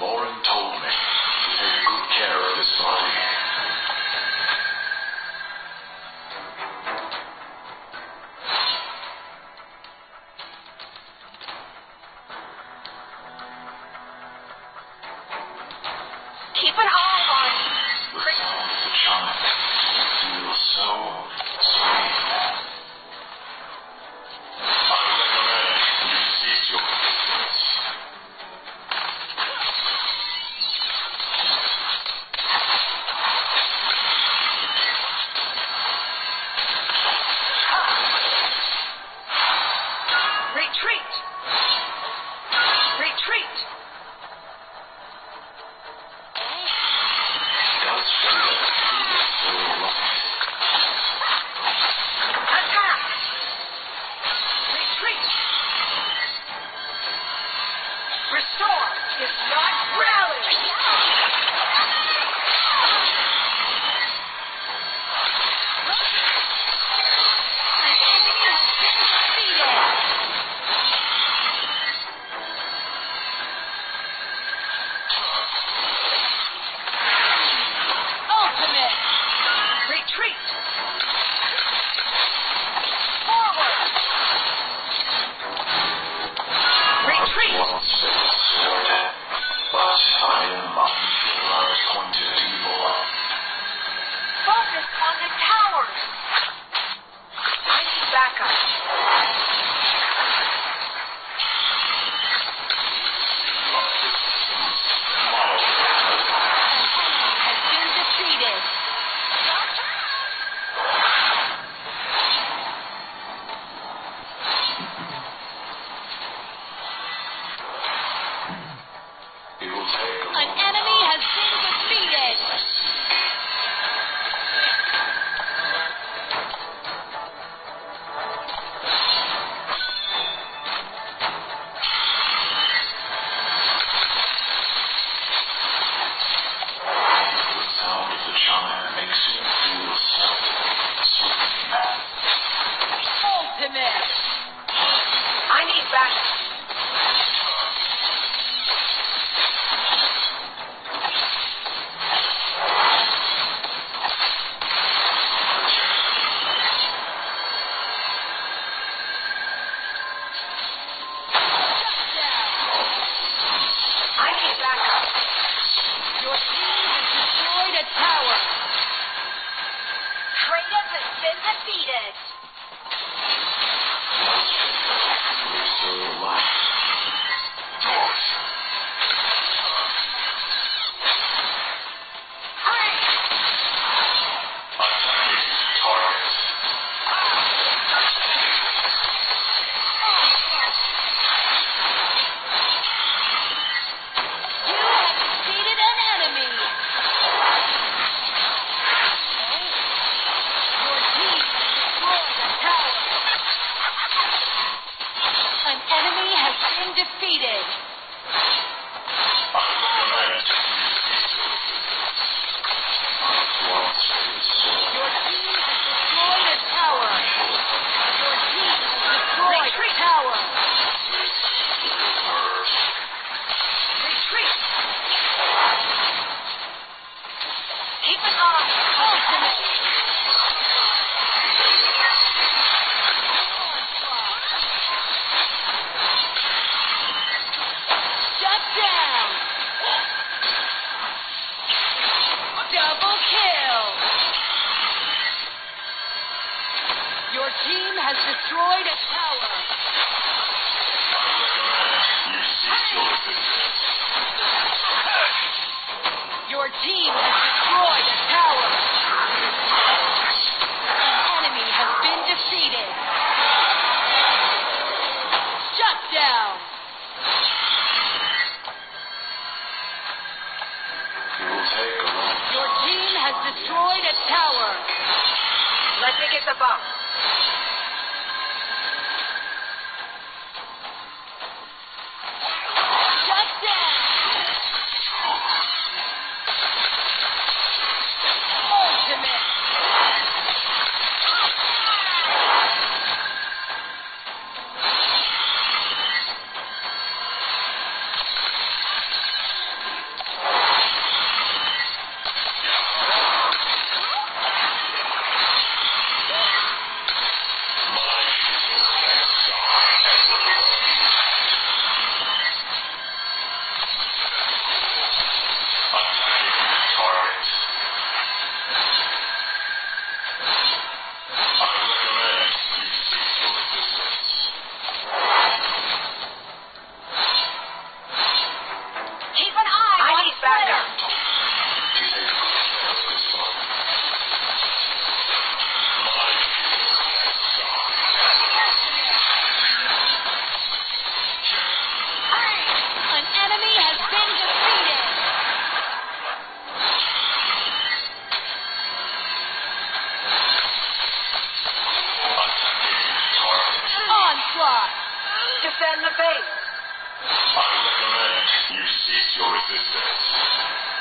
Morin told Restore! If not, rally! get the bomb. dead in the face. I recommend you cease your resistance.